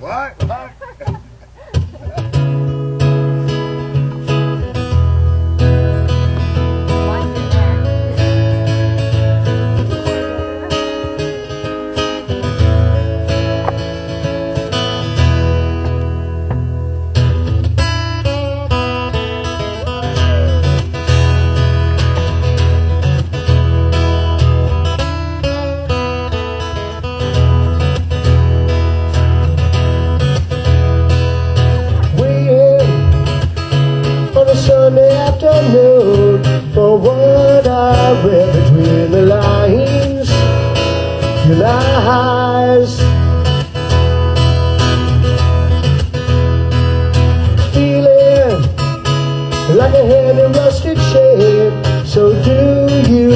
What? Your lies. Feeling like a heavy in rusted shape. So do you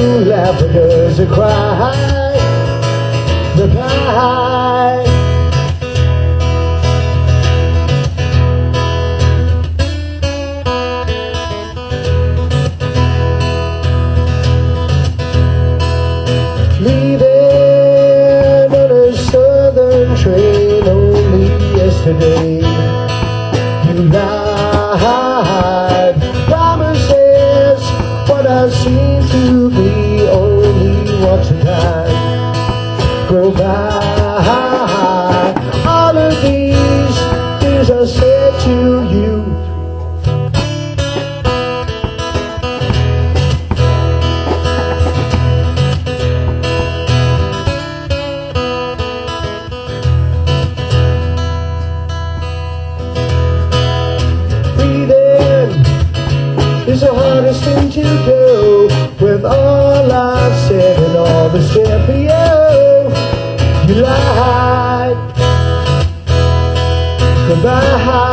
does it cry? Yesterday. You lied, promises, what I seem to be only a time. Go by, all of these things I said to hardest thing to do With all I've said and all the said for you. You lied Goodbye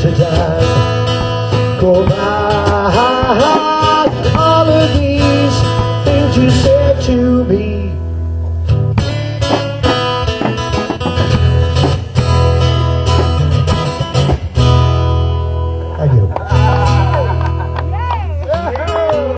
życia. Kuba